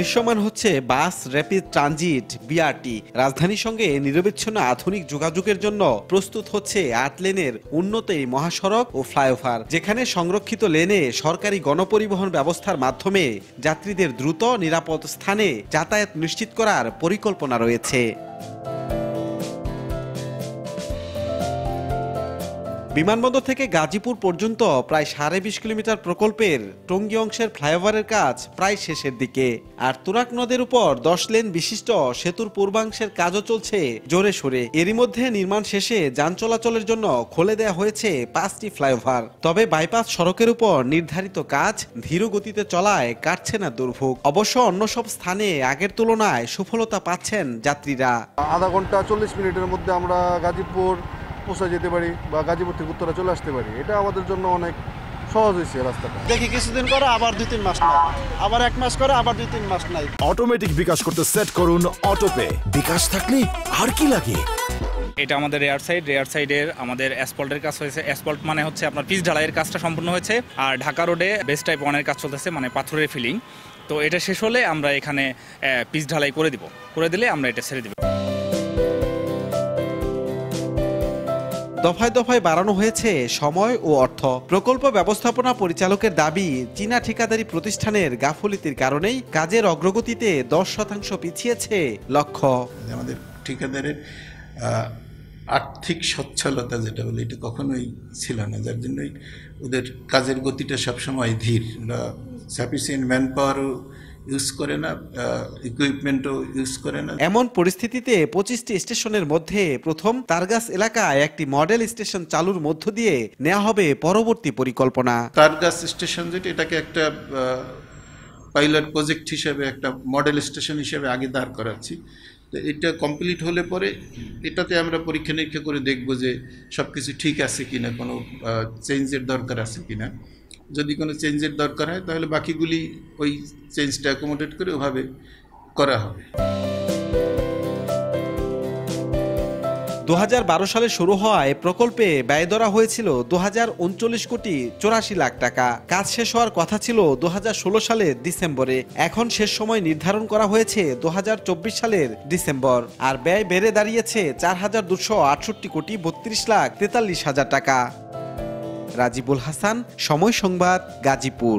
দৃশ্যমান হচ্ছে বাস, rapid transit BRT রাজধানীর সঙ্গে নিরবিচ্ছিন্ন আধুনিক যোগাযোগের জন্য প্রস্তুত হচ্ছে আট লেনের উন্নত এই মহাসড়ক ও ফ্লাইওভার, যেখানে সংরক্ষিত লেনে সরকারি গণপরিবহন ব্যবস্থার মাধ্যমে যাত্রীদের দ্রুত, নিরাপদ স্থানে যাতায়াত নিশ্চিত করার পরিকল্পনা রয়েছে। বিমানবন্দর থেকে গাজীপুর পর্যন্ত প্রায় সাড়ে বিশ কিলোমিটার প্রকল্পের টঙ্গী অংশের ফ্লাইওভারের কাজ প্রায় শেষের দিকে। আর তুরাক নদের উপর দশ লেন বিশিষ্ট সেতুর পূর্বাংশের কাজও চলছে জোরে সোরে। এরই মধ্যে নির্মাণ শেষে যান চলাচলের জন্য খুলে দেয়া হয়েছে পাঁচটি ফ্লাইওভার। তবে বাইপাস সড়কের উপর নির্ধারিত কাজ ধীর গতিতে চলায় কাটছে না দুর্ভোগ। অবশ্য অন্য সব স্থানে আগের তুলনায় সফলতা পাচ্ছেন যাত্রীরা। আধা ঘণ্টা চল্লিশ মিনিটের মধ্যে আমরা গাজীপুর পৌঁছে যেতে পারি বা গাজীপুর থেকে উত্তরা চলে আসতে পারি এটা আমাদের জন্য অনেক সহজ হয়েছে রাস্তাটা। দেখি কিছুদিন করে আবার দুই তিন মাস নাই। আবার এক মাস করে আবার দুই তিন মাস নাই। অটোমেটিক বিকাশ করতে সেট করুন অটোপে বিকাশ থাকলে আর কি লাগে? এটা আমাদের রেয়ার সাইড রেয়ার সাইডের আমাদের অ্যাসপল্টের কাজ হয়েছে। অ্যাসপল্ট মানে হচ্ছে আপনার পিচ ঢালাইয়ের কাজটা সম্পূর্ণ হয়েছে। আর ঢাকা রোডে বেস্ট টাইপ ওয়ানের কাজ চলতেছে মানে পাথরের ফিলিং তো এটা শেষ হলে আমরা এখানে পিচ ঢালাই করে দিব। করে দিলে আমরা এটা ছেড়ে দিব। দফায় দফায় বাড়ানো হয়েছে সময় ও অর্থ। প্রকল্প ব্যবস্থাপনা পরিচালকের দাবি, চীনা ঠিকাদারি প্রতিষ্ঠানের গাফলিতির কারণেই কাজের অগ্রগতিতে দশ শতাংশ পিছিয়েছে লক্ষ্য। আমাদের ঠিকাদারের আর্থিক সচ্ছলতা যেটা বলে, এটা কখনোই ছিল না। যার জন্যই ওদের কাজের গতিটা সবসময় ধীর। সাফিসিয়েন্ট ম্যান পাওয়ারও ইউজ করে না ইকুইপমেন্টও ইউজ করে না। এমন পরিস্থিতিতে পঁচিশটি স্টেশনের মধ্যে প্রথম তারগাছ এলাকায় একটি মডেল স্টেশন চালুর মধ্য দিয়ে নেওয়া হবে পরবর্তী পরিকল্পনা। তারগাছ স্টেশন যেটা এটাকে একটা পাইলট প্রজেক্ট হিসেবে একটা মডেল স্টেশন হিসেবে আগে দাঁড় করাচ্ছি। তো এটা কমপ্লিট হলে পরে এটাতে আমরা পরীক্ষা নিরীক্ষা করে দেখব যে সব কিছু ঠিক আছে কিনা কোনো চেঞ্জের দরকার আছে কিনা। যদি কোনো চেঞ্জের দরকার হয়, তাহলে বাকিগুলি ওই চেঞ্জটা অ্যাকোমোডেট করে ওভাবে করা হবে। দু হাজার বারো সালে শুরু হওয়ায় প্রকল্পে ব্যয় ধরা হয়েছিল দু হাজার উনচল্লিশ কোটি চৌরাশি লাখ টাকা। কাজ শেষ হওয়ার কথা ছিল দু হাজার ষোলো সালের ডিসেম্বরে। এখন শেষ সময় নির্ধারণ করা হয়েছে দু হাজার চব্বিশ সালের ডিসেম্বর। আর ব্যয় বেড়ে দাঁড়িয়েছে চার হাজার দুশো আটষট্টি কোটি বত্রিশ লাখ তেতাল্লিশ হাজার টাকা। রাজিবুল হাসান সময় সংবাদ গাজীপুর।